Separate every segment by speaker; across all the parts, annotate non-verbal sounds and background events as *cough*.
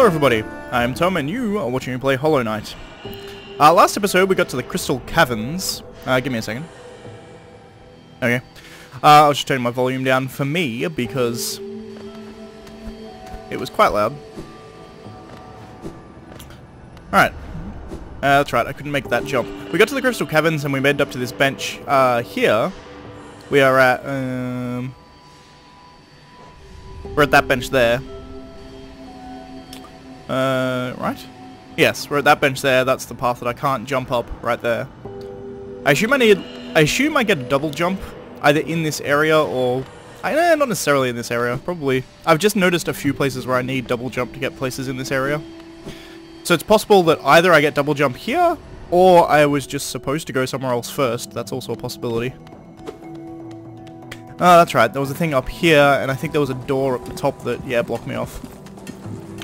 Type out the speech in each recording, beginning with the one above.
Speaker 1: Hello everybody, I'm Tom and you are watching me play Hollow Knight. Uh, last episode we got to the Crystal Caverns. Uh, give me a second. Okay. Uh, I'll just turn my volume down for me because it was quite loud. Alright. Uh, that's right, I couldn't make that jump. We got to the Crystal Caverns and we made up to this bench uh, here. We are at, um... We're at that bench there. Uh, right? Yes, we're at that bench there. That's the path that I can't jump up right there. I assume I need... I assume I get a double jump either in this area or... I, eh, not necessarily in this area. Probably. I've just noticed a few places where I need double jump to get places in this area. So it's possible that either I get double jump here or I was just supposed to go somewhere else first. That's also a possibility. Oh, that's right. There was a thing up here, and I think there was a door at the top that, yeah, blocked me off.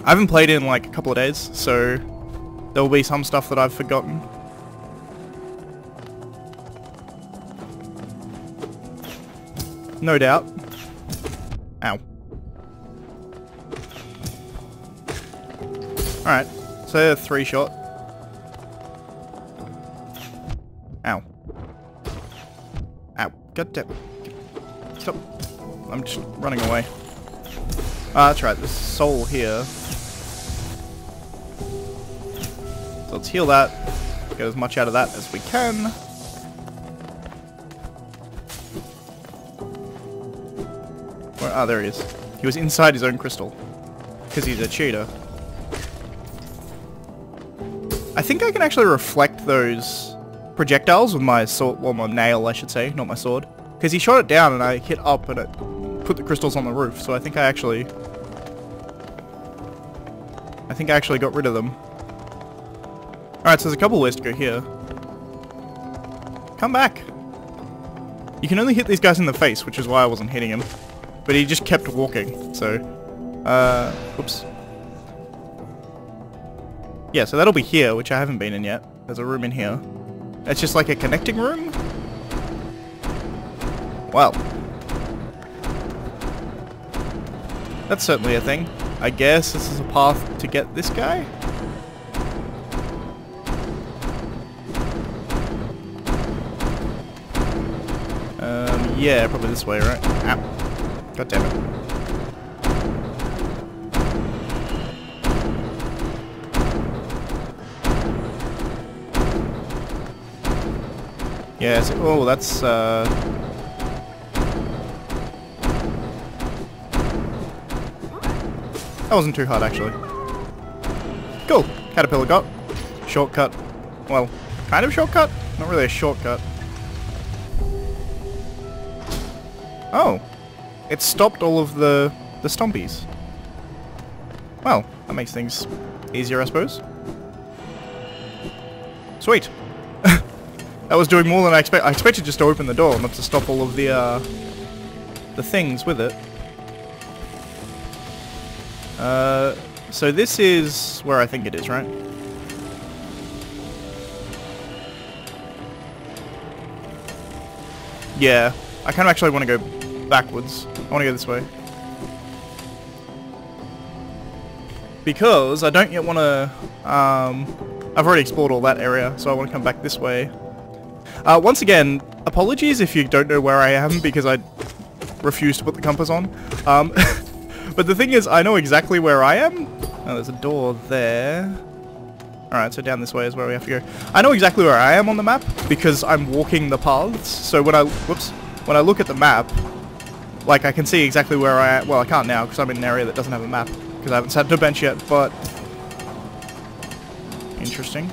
Speaker 1: I haven't played in like a couple of days, so there will be some stuff that I've forgotten. No doubt. Ow. Alright, so three shot. Ow. Ow. God damn. Stop. I'm just running away. Ah, that's right, there's soul here. Let's heal that. Get as much out of that as we can. Where, ah, there he is. He was inside his own crystal. Because he's a cheater. I think I can actually reflect those projectiles with my sword, well my nail I should say, not my sword. Because he shot it down and I hit up and it put the crystals on the roof, so I think I actually... I think I actually got rid of them. Alright, so there's a couple ways to go here. Come back! You can only hit these guys in the face, which is why I wasn't hitting him. But he just kept walking, so... Uh, whoops. Yeah, so that'll be here, which I haven't been in yet. There's a room in here. It's just like a connecting room? Well. That's certainly a thing. I guess this is a path to get this guy? Yeah, probably this way, right? Ow. God damn it. Yeah, oh, that's, uh... That wasn't too hard, actually. Cool. Caterpillar got. Shortcut. Well, kind of shortcut? Not really a shortcut. Oh. It stopped all of the, the stompies. Well, that makes things easier, I suppose. Sweet. *laughs* that was doing more than I expect. I expected just to open the door, not to stop all of the, uh, the things with it. Uh, so this is where I think it is, right? Yeah, I kind of actually want to go backwards. I want to go this way. Because I don't yet want to, um, I've already explored all that area, so I want to come back this way. Uh, once again, apologies if you don't know where I am, because I refuse to put the compass on. Um, *laughs* But the thing is, I know exactly where I am. Oh, there's a door there. Alright, so down this way is where we have to go. I know exactly where I am on the map because I'm walking the paths. So when I, whoops, when I look at the map, like I can see exactly where I am. Well, I can't now because I'm in an area that doesn't have a map because I haven't sat to a bench yet, but interesting.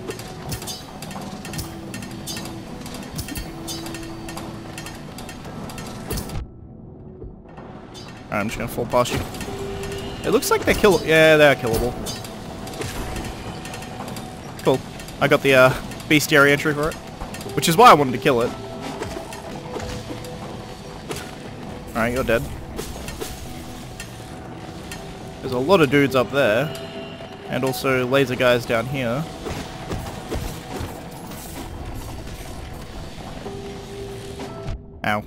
Speaker 1: I'm just gonna fall past you. It looks like they're kill- yeah, they're killable. Cool. I got the, uh, bestiary entry for it. Which is why I wanted to kill it. Alright, you're dead. There's a lot of dudes up there. And also laser guys down here. Ow.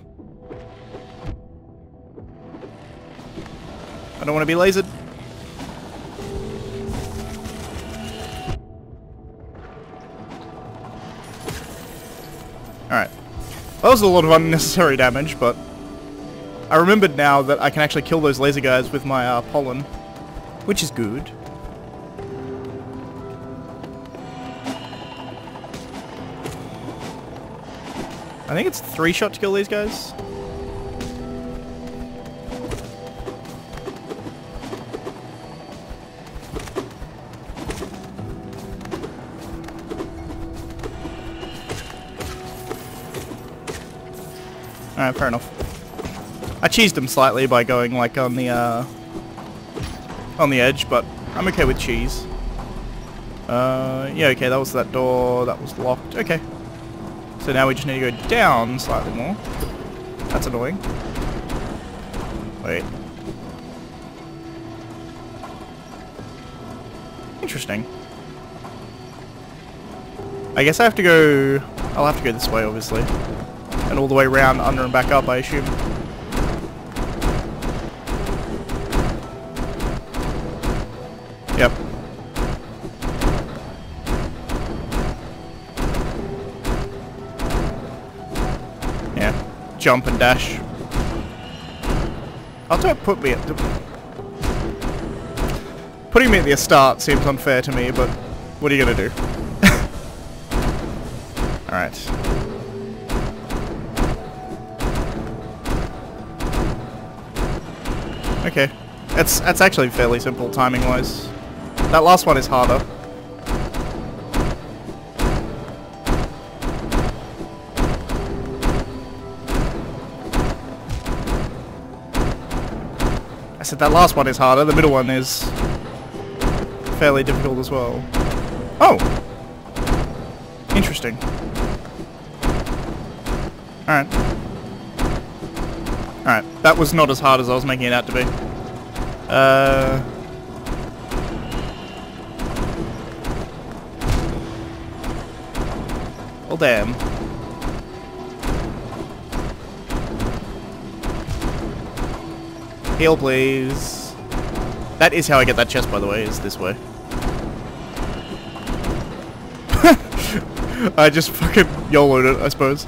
Speaker 1: I don't want to be lasered. Alright. That was a lot of unnecessary damage, but I remembered now that I can actually kill those laser guys with my uh, pollen, which is good. I think it's three shot to kill these guys. Alright, fair enough. I cheesed him slightly by going like on the uh, on the edge, but I'm okay with cheese. Uh, yeah, okay, that was that door, that was locked. Okay. So now we just need to go down slightly more. That's annoying. Wait. Interesting. I guess I have to go... I'll have to go this way, obviously. And all the way around, under and back up, I assume. Jump and dash. I'll do put me at the... Putting me at the start seems unfair to me, but what are you gonna do? *laughs* Alright. Okay. It's, it's actually fairly simple timing-wise. That last one is harder. Said that last one is harder, the middle one is fairly difficult as well. Oh! Interesting. Alright. Alright, that was not as hard as I was making it out to be. Uh... Well, damn. Heal, please. That is how I get that chest, by the way, is this way. *laughs* I just fucking YOLO'd it, I suppose.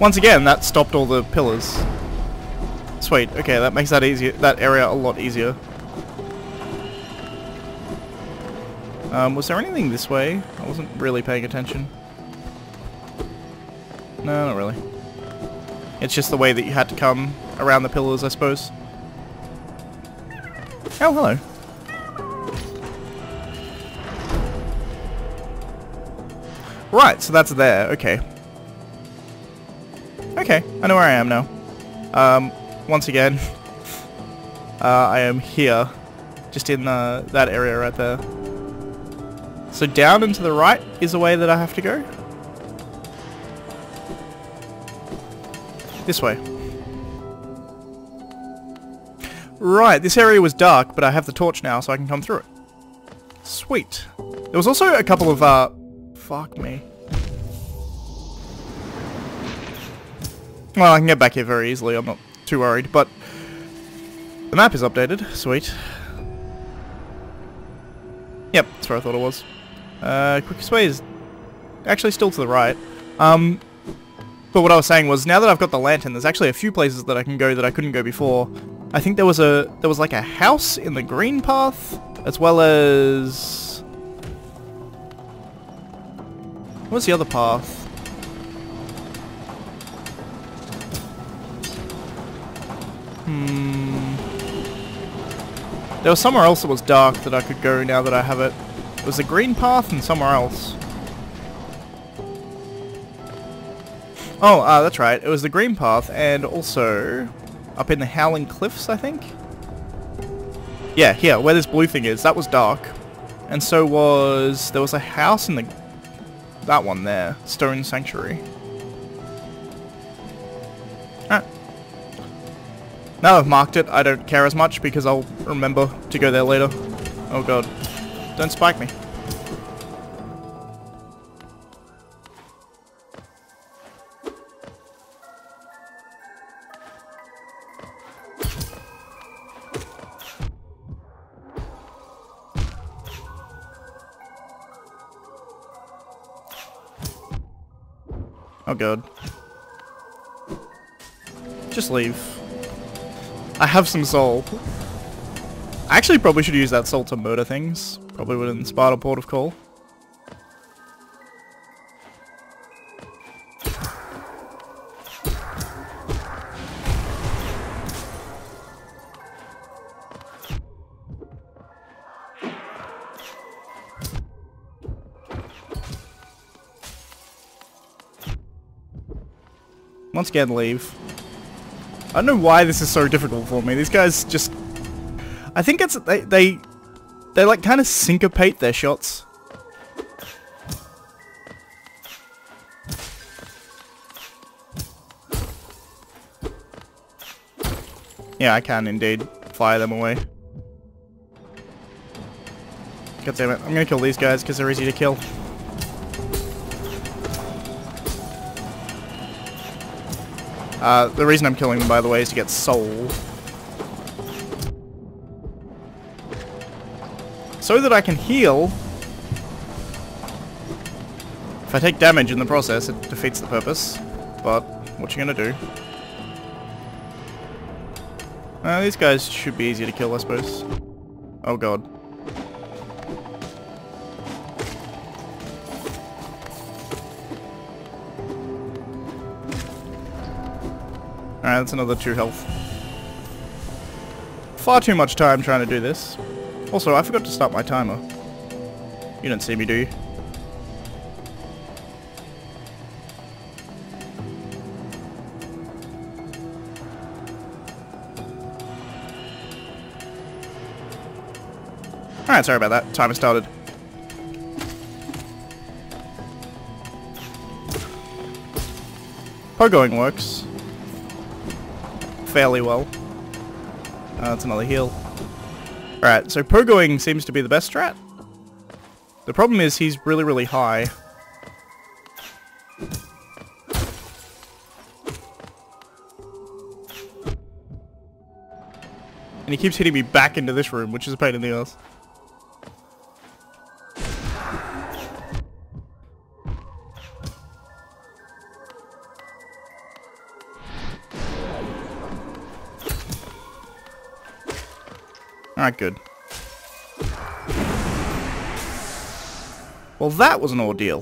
Speaker 1: Once again, that stopped all the pillars. Sweet, okay, that makes that easier that area a lot easier. Um, was there anything this way? I wasn't really paying attention. No, not really. It's just the way that you had to come around the pillars, I suppose. Oh, hello. Right, so that's there, okay. Okay, I know where I am now. Um, once again, *laughs* uh, I am here, just in uh, that area right there. So down and to the right is a way that I have to go. This way. Right, this area was dark, but I have the torch now, so I can come through it. Sweet. There was also a couple of, uh... Fuck me. Well, I can get back here very easily, I'm not too worried, but... The map is updated. Sweet. Yep, that's where I thought it was. Uh, quickest way is actually still to the right. Um, but what I was saying was, now that I've got the lantern, there's actually a few places that I can go that I couldn't go before. I think there was a there was like a house in the green path, as well as what's the other path? Hmm. There was somewhere else that was dark that I could go now that I have it. It was a green path and somewhere else. Oh, uh, that's right. It was the green path and also up in the Howling Cliffs, I think? Yeah, here, where this blue thing is. That was dark. And so was... There was a house in the... That one there. Stone Sanctuary. Ah. Now I've marked it, I don't care as much because I'll remember to go there later. Oh god. Don't spike me. God. Just leave. I have some soul. I actually probably should use that soul to murder things. Probably within Sparta Port of Call. Once again, leave. I don't know why this is so difficult for me. These guys just... I think it's... They, they, they like, kind of syncopate their shots. Yeah, I can indeed fire them away. God damn it. I'm gonna kill these guys because they're easy to kill. Uh, the reason I'm killing them, by the way, is to get soul. So that I can heal. If I take damage in the process, it defeats the purpose. But, what you gonna do? Uh, these guys should be easy to kill, I suppose. Oh god. That's another 2 health. Far too much time trying to do this. Also, I forgot to start my timer. You don't see me, do you? Alright, sorry about that. Timer started. Pogoing works fairly well. Uh, that's another heal. Alright, so pogoing seems to be the best strat. The problem is he's really, really high. And he keeps hitting me back into this room, which is a pain in the ass. Alright, good. Well, that was an ordeal.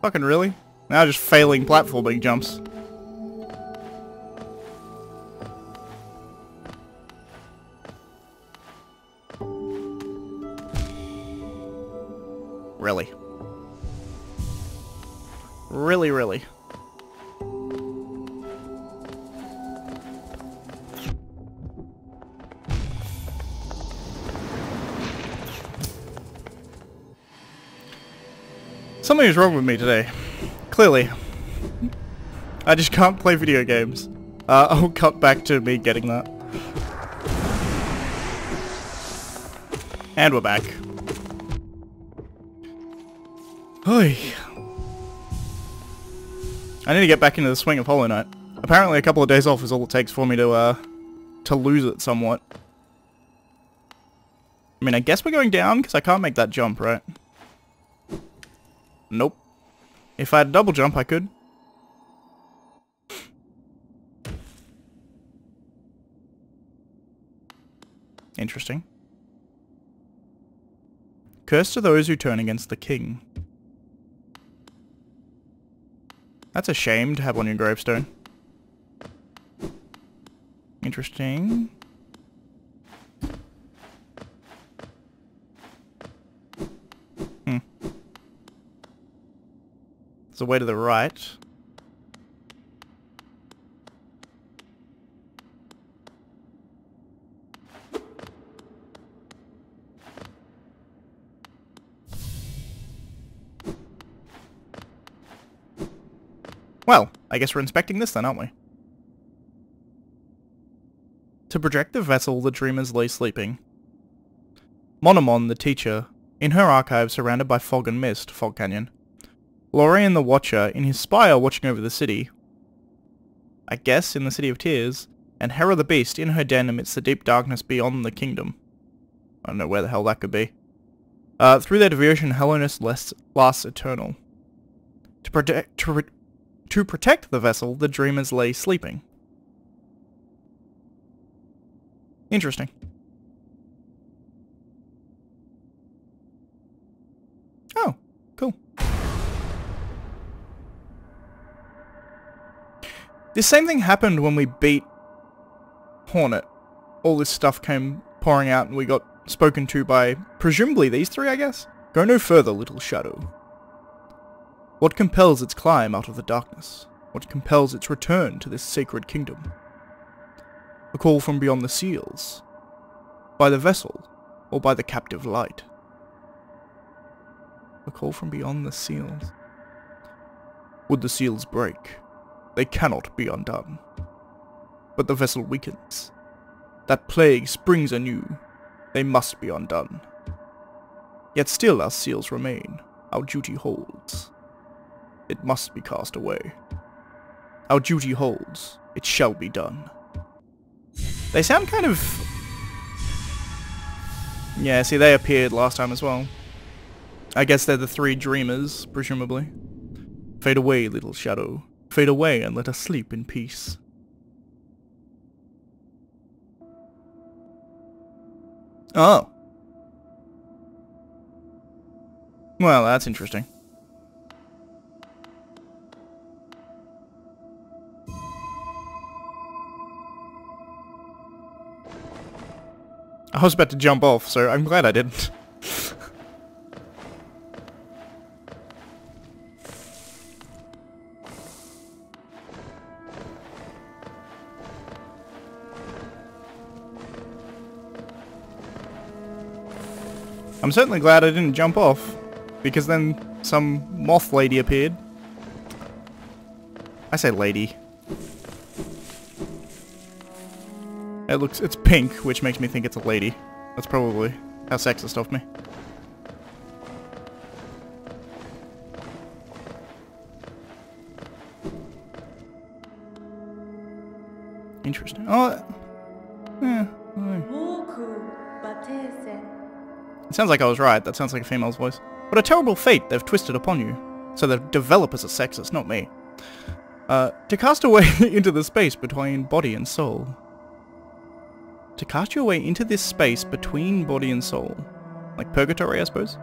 Speaker 1: Fucking really? Now just failing platforming jumps. Something is wrong with me today. Clearly. I just can't play video games. Uh, I'll cut back to me getting that. And we're back. Oy. I need to get back into the swing of Hollow Knight. Apparently a couple of days off is all it takes for me to, uh, to lose it somewhat. I mean, I guess we're going down, because I can't make that jump, right? Nope. If I had double jump, I could. Interesting. Curse to those who turn against the king. That's a shame to have on your gravestone. Interesting. There's a way to the right. Well, I guess we're inspecting this then, aren't we? To project the vessel, the dreamers lay sleeping. Monomon, the teacher, in her archive surrounded by fog and mist, Fog Canyon, Lurien the Watcher in his spire watching over the city. I guess in the City of Tears, and Herrah the Beast in her den amidst the deep darkness beyond the kingdom. I don't know where the hell that could be. Uh, through their devotion, Hallownest lasts, lasts eternal. To protect, to, to protect the vessel, the dreamers lay sleeping. Interesting. Oh, cool. This same thing happened when we beat Hornet. All this stuff came pouring out and we got spoken to by presumably these three, I guess? Go no further, little shadow. What compels its climb out of the darkness? What compels its return to this sacred kingdom? A call from beyond the seals? By the vessel, or by the captive light? A call from beyond the seals. Would the seals break? They cannot be undone. But the vessel weakens. That plague springs anew. They must be undone. Yet still our seals remain. Our duty holds. It must be cast away. Our duty holds. It shall be done. They sound kind of... Yeah, see, they appeared last time as well. I guess they're the three dreamers, presumably. Fade away, little shadow. Fade away and let us sleep in peace. Oh. Well, that's interesting. I was about to jump off, so I'm glad I didn't. *laughs* I'm certainly glad I didn't jump off, because then some moth lady appeared. I say lady. It looks, it's pink, which makes me think it's a lady. That's probably how sexist of me. Interesting. Oh, yeah. Sounds like I was right. That sounds like a female's voice. What a terrible fate they've twisted upon you. So the developers are sexist, not me. Uh, to cast away *laughs* into the space between body and soul. To cast your way into this space between body and soul. Like purgatory, I suppose?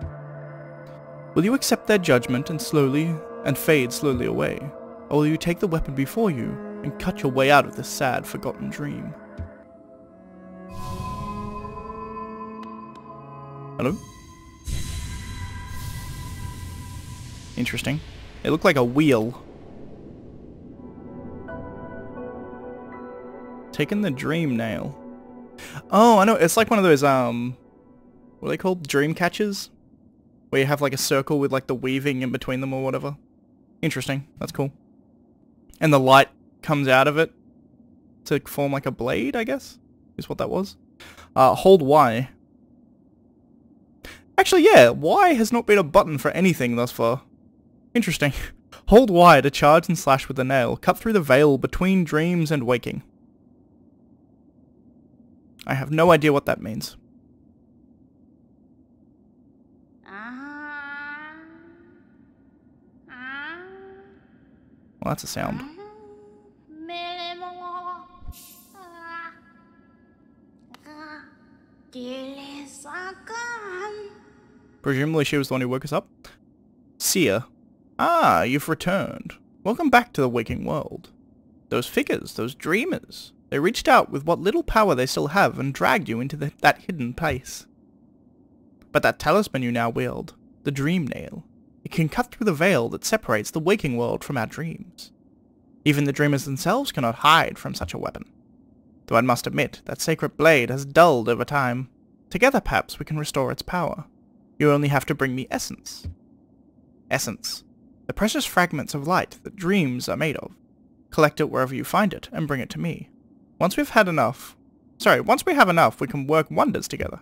Speaker 1: Will you accept their judgment and slowly, and fade slowly away? Or will you take the weapon before you and cut your way out of this sad, forgotten dream? Hello? Interesting. It looked like a wheel. Taking the dream nail. Oh, I know. It's like one of those, um... What are they called? Dream catchers? Where you have like a circle with like the weaving in between them or whatever. Interesting. That's cool. And the light comes out of it to form like a blade, I guess? Is what that was. Uh, hold Y Actually, yeah, Y has not been a button for anything thus far. Interesting. *laughs* Hold Y to charge and slash with the nail. Cut through the veil between dreams and waking. I have no idea what that means. Well, that's a sound. Ah, ah, ah. Presumably she was the one who woke us up. Seer. Ah, you've returned. Welcome back to the waking world. Those figures, those dreamers, they reached out with what little power they still have and dragged you into the, that hidden place. But that talisman you now wield, the Dream Nail, it can cut through the veil that separates the waking world from our dreams. Even the dreamers themselves cannot hide from such a weapon. Though I must admit, that sacred blade has dulled over time. Together perhaps we can restore its power. You only have to bring me essence. Essence. The precious fragments of light that dreams are made of. Collect it wherever you find it, and bring it to me. Once we've had enough... Sorry, once we have enough, we can work wonders together.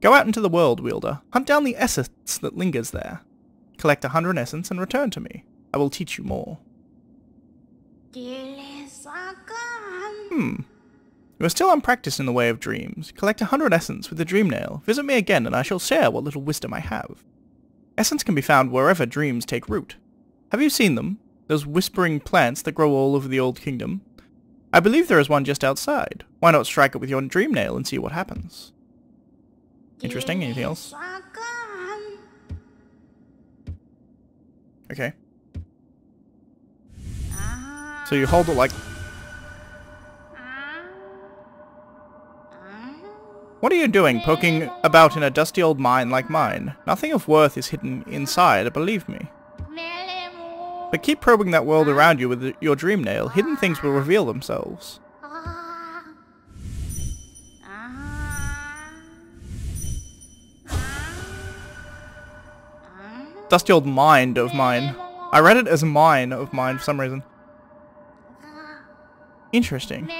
Speaker 1: Go out into the world, Wielder. Hunt down the essence that lingers there. Collect a hundred essence and return to me. I will teach you more. Hmm. You are still unpracticed in the way of dreams. Collect a hundred essence with the dream nail. Visit me again and I shall share what little wisdom I have. Essence can be found wherever dreams take root. Have you seen them? Those whispering plants that grow all over the old kingdom? I believe there is one just outside. Why not strike it with your dream nail and see what happens? Interesting. Anything else? Okay. So you hold it like... What are you doing, poking about in a dusty old mine like mine? Nothing of worth is hidden inside, believe me. But keep probing that world around you with your dream nail. Hidden things will reveal themselves. dusty old mind of mine. I read it as mine of mine for some reason. Interesting.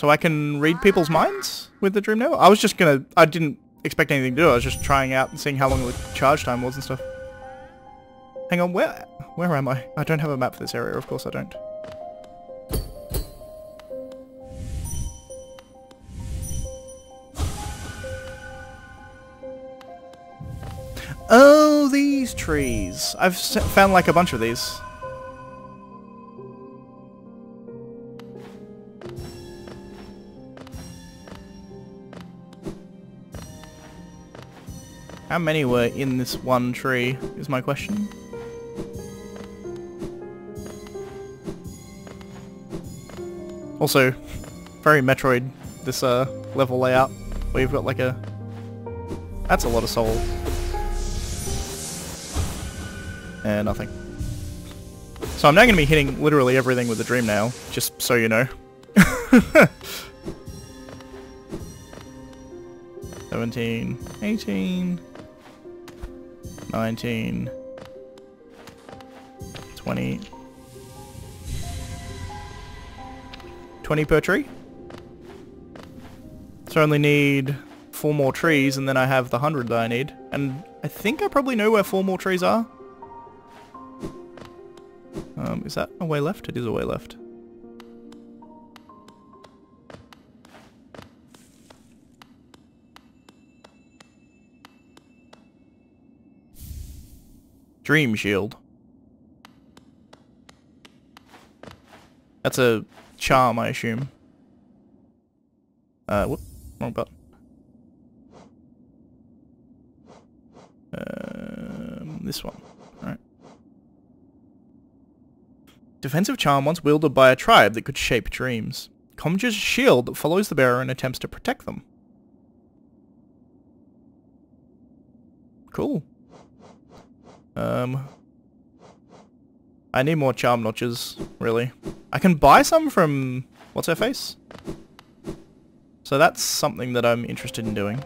Speaker 1: So I can read people's minds with the Dream Nail? I was just gonna... I didn't expect anything to do. I was just trying out and seeing how long the charge time was and stuff. Hang on, where... Where am I? I don't have a map for this area, of course I don't. Oh, these trees. I've found like a bunch of these. How many were in this one tree is my question. Also, very Metroid, this uh, level layout, where you've got like a... That's a lot of soul. Eh, nothing. So I'm now going to be hitting literally everything with the Dream Nail, just so you know. *laughs* Seventeen, eighteen, nineteen, twenty, twenty per tree. So I only need four more trees and then I have the 100 that I need. And I think I probably know where four more trees are. Um, is that a way left? It is a way left. Dream Shield. That's a charm, I assume. Uh, whoop, wrong button. Um, this one. All right. Defensive charm once wielded by a tribe that could shape dreams. Conjures shield that follows the bearer and attempts to protect them. Cool. Um, I need more charm notches, really. I can buy some from... What's her face? So that's something that I'm interested in doing.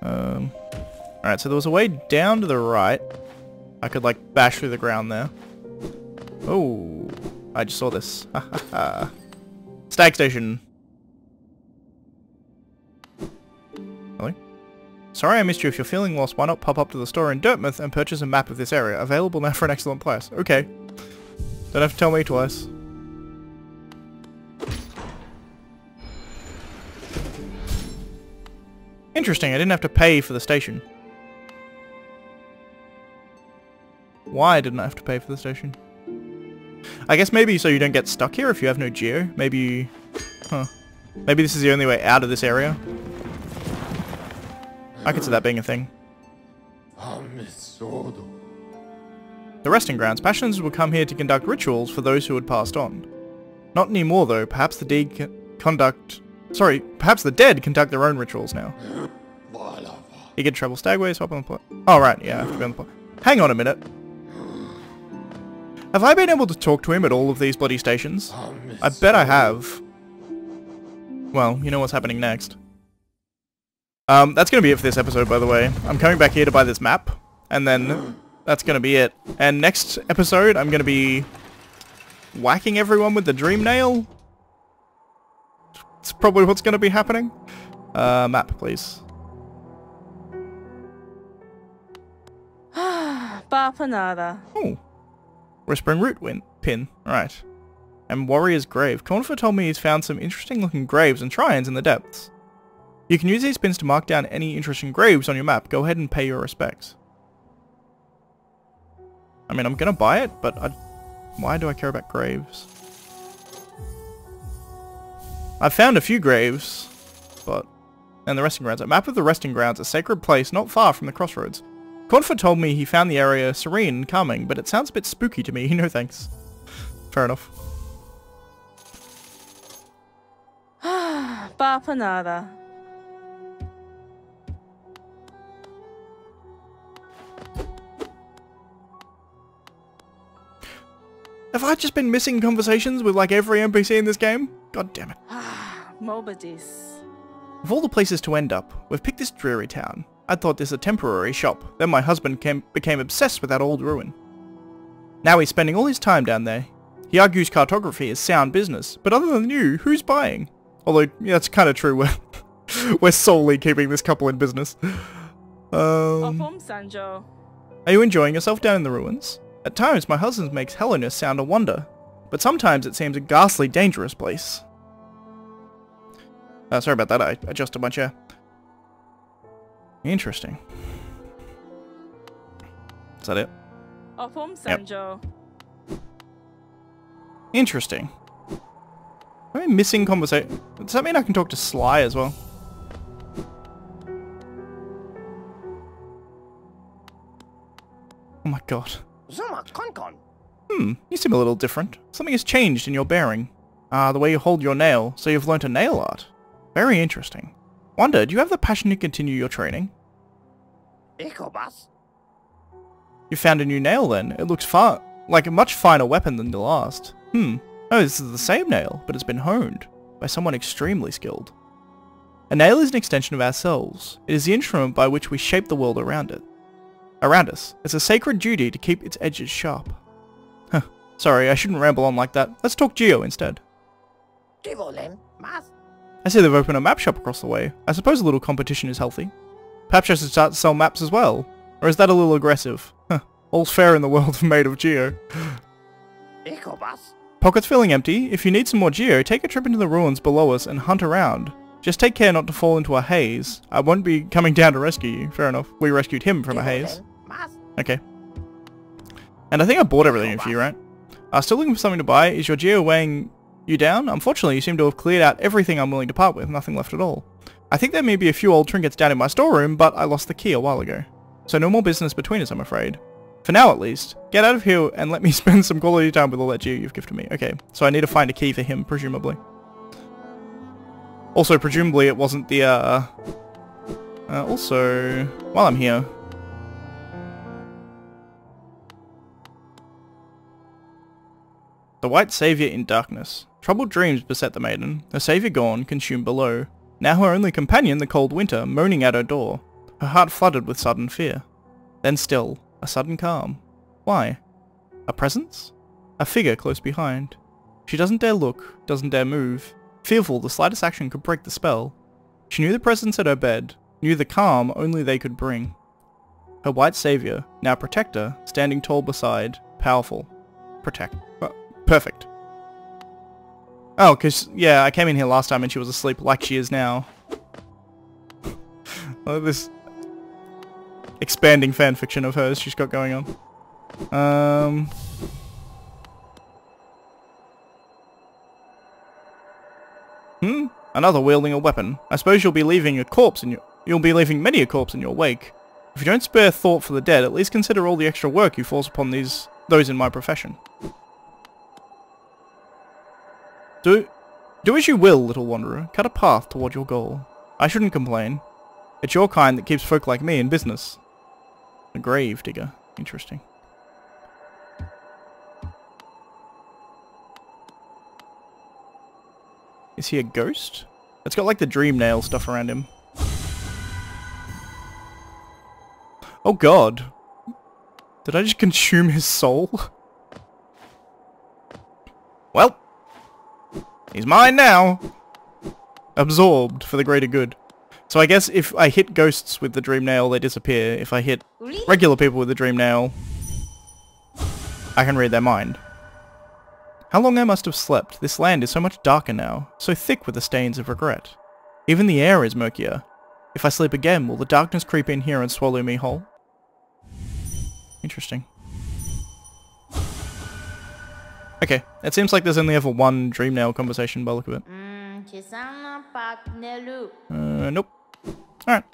Speaker 1: Um, Alright, so there was a way down to the right. I could, like, bash through the ground there. Oh, I just saw this. *laughs* Stag station. Sorry I missed you. If you're feeling lost, why not pop up to the store in Dirtmouth and purchase a map of this area. Available now for an excellent price. Okay. Don't have to tell me twice. Interesting, I didn't have to pay for the station. Why didn't I have to pay for the station? I guess maybe so you don't get stuck here if you have no geo. Maybe you... Huh. Maybe this is the only way out of this area. I could see that being a thing. The resting grounds. Passions would come here to conduct rituals for those who had passed on. Not anymore though. Perhaps the dead conduct... Sorry, perhaps the dead conduct their own rituals now. You can travel stagways, hop on the plot. Oh right, yeah, I have to be on the plot. Hang on a minute. Have I been able to talk to him at all of these bloody stations? I bet I have. Well, you know what's happening next. Um, that's going to be it for this episode, by the way. I'm coming back here to buy this map, and then that's going to be it. And next episode, I'm going to be whacking everyone with the Dream Nail. It's probably what's going to be happening. Uh, map, please. *sighs*
Speaker 2: Barpanada.
Speaker 1: Oh. Whispering Root win pin. Alright. and Warrior's Grave. Cornifer told me he's found some interesting looking graves and shrines in the depths. You can use these pins to mark down any interesting graves on your map. Go ahead and pay your respects. I mean, I'm gonna buy it, but I, why do I care about graves? I've found a few graves, but... And the resting grounds. A map of the resting grounds, a sacred place not far from the crossroads. Cornifer told me he found the area serene and calming, but it sounds a bit spooky to me. *laughs* No thanks. Fair enough. *sighs*
Speaker 2: Bapanada.
Speaker 1: Have I just been missing conversations with like every NPC in this game? God damn it. *sighs*
Speaker 2: Mobadis.
Speaker 1: Of all the places to end up, we've picked this dreary town. I thought this a temporary shop, then my husband came, became obsessed with that old ruin. Now he's spending all his time down there. He argues cartography is sound business, but other than you, who's buying? Although, yeah, that's kind of true, we're, *laughs* we're solely keeping this couple in business. Um,
Speaker 2: Opum Sanjo.
Speaker 1: are you enjoying yourself down in the ruins? At times, my husband makes Hallownest sound a wonder, but sometimes it seems a ghastly dangerous place. Uh, sorry about that, I adjusted my chair. Interesting. Is that it?
Speaker 2: Opum Sanjo.
Speaker 1: Interesting. Am I missing conversation? Does that mean I can talk to Sly as well? Oh my god.
Speaker 3: Zuma Konkon.
Speaker 1: Hmm, you seem a little different. Something has changed in your bearing. Ah, the way you hold your nail, so you've learnt a nail art. Very interesting. Wonder, do you have the passion to continue your training?
Speaker 3: Ecobus.
Speaker 1: You found a new nail then. It looks far like a much finer weapon than the last. Hmm. Oh, this is the same nail, but it's been honed by someone extremely skilled. A nail is an extension of ourselves. It is the instrument by which we shape the world around it. Around us. It's a sacred duty to keep its edges sharp. Huh. Sorry, I shouldn't ramble on like that. Let's talk Geo instead. I see they've opened a map shop across the way. I suppose a little competition is healthy. Perhaps I should start to sell maps as well. Or is that a little aggressive? Huh. All's fair in the world *laughs* made of Geo. Pockets feeling empty? If you need some more Geo, take a trip into the ruins below us and hunt around. Just take care not to fall into a haze. I won't be coming down to rescue you. Fair enough. We rescued him from a haze. Okay. And I think I bought everything for you, right? Uh, still looking for something to buy. Is your Geo weighing you down? Unfortunately, you seem to have cleared out everything I'm willing to part with. Nothing left at all. I think there may be a few old trinkets down in my storeroom, but I lost the key a while ago. So no more business between us, I'm afraid. For now, at least. Get out of here and let me *laughs* spend some quality time with all that Geo you've gifted me. Okay, so I need to find a key for him, presumably. Also, presumably it wasn't the, uh... uh also, while I'm here, The White Saviour in darkness. Troubled dreams beset the maiden, her saviour gone, consumed below. Now her only companion, the cold winter, moaning at her door. Her heart flooded with sudden fear. Then still, a sudden calm. Why? A presence? A figure close behind. She doesn't dare look, doesn't dare move. Fearful the slightest action could break the spell. She knew the presence at her bed, knew the calm only they could bring. Her white saviour, now protector, standing tall beside, powerful. Protect. uh, perfect. Oh, because, yeah, I came in here last time and she was asleep like she is now. *laughs* oh, this expanding fanfiction of hers she's got going on. Um... Hmm? Another wielding a weapon. I suppose you'll be leaving a corpse in your... You'll be leaving many a corpse in your wake. If you don't spare thought for the dead, at least consider all the extra work you force upon these those in my profession. Do, do as you will, little wanderer. Cut a path toward your goal. I shouldn't complain. It's your kind that keeps folk like me in business. A grave digger. Interesting. Is he a ghost? It's got like the dream nail stuff around him. Oh god. Did I just consume his soul? *laughs* Well. He's mine now. Absorbed for the greater good. So I guess if I hit ghosts with the dream nail, they disappear. If I hit regular people with the dream nail, I can read their mind. How long I must have slept. This land is so much darker now, so thick with the stains of regret. Even the air is murkier. If I sleep again, will the darkness creep in here and swallow me whole? Interesting. Okay, it seems like there's only ever one dream Dreamnail conversation by the look of it.
Speaker 4: Pagnelu.
Speaker 1: Uh, nope. Alright.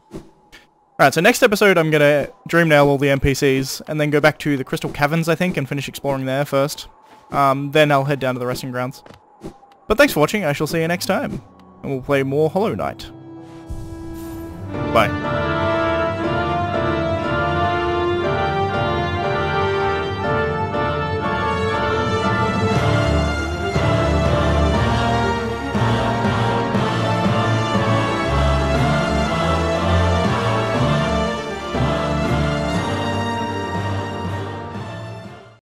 Speaker 1: Alright, so next episode I'm gonna dream Dreamnail all the NPCs, and then go back to the Crystal Caverns, I think, and finish exploring there first. Um, then I'll head down to the resting grounds. But thanks for watching, I shall see you next time. And we'll play more Hollow Knight. Bye.